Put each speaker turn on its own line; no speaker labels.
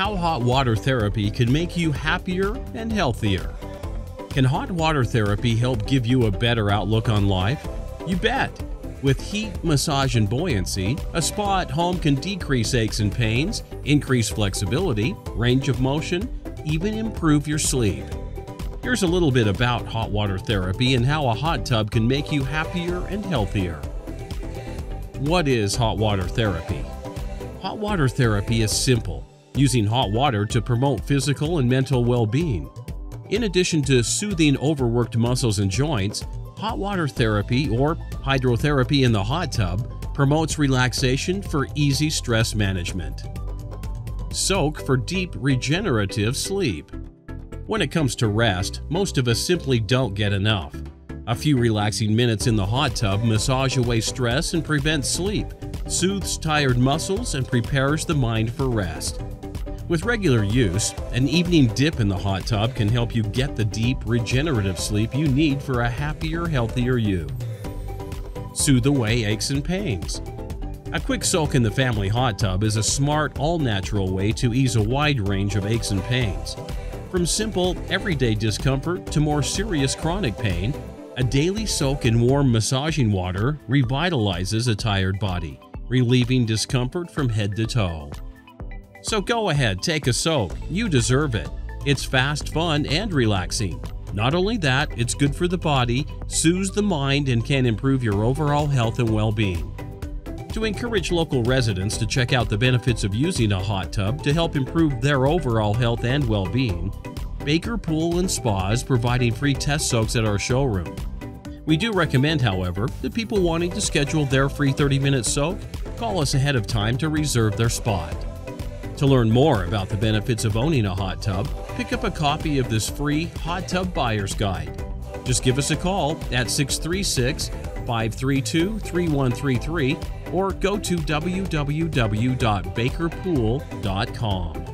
how hot water therapy can make you happier and healthier. Can hot water therapy help give you a better outlook on life? You bet! With heat, massage, and buoyancy, a spa at home can decrease aches and pains, increase flexibility, range of motion, even improve your sleep. Here's a little bit about hot water therapy and how a hot tub can make you happier and healthier. What is hot water therapy? Hot water therapy is simple, using hot water to promote physical and mental well-being. In addition to soothing overworked muscles and joints, hot water therapy or hydrotherapy in the hot tub promotes relaxation for easy stress management. Soak for deep regenerative sleep. When it comes to rest, most of us simply don't get enough. A few relaxing minutes in the hot tub massage away stress and prevents sleep, soothes tired muscles, and prepares the mind for rest. With regular use, an evening dip in the hot tub can help you get the deep, regenerative sleep you need for a happier, healthier you. Soothe away aches and pains. A quick soak in the family hot tub is a smart, all natural way to ease a wide range of aches and pains. From simple, everyday discomfort to more serious chronic pain, a daily soak in warm massaging water revitalizes a tired body, relieving discomfort from head to toe. So go ahead, take a soak. You deserve it. It's fast, fun, and relaxing. Not only that, it's good for the body, soothes the mind, and can improve your overall health and well being. To encourage local residents to check out the benefits of using a hot tub to help improve their overall health and well being, Baker Pool and Spa is providing free test soaks at our showroom. We do recommend, however, that people wanting to schedule their free 30 minute soak call us ahead of time to reserve their spot. To learn more about the benefits of owning a hot tub, pick up a copy of this free Hot Tub Buyer's Guide. Just give us a call at 636 532 3133 or go to www.bakerpool.com.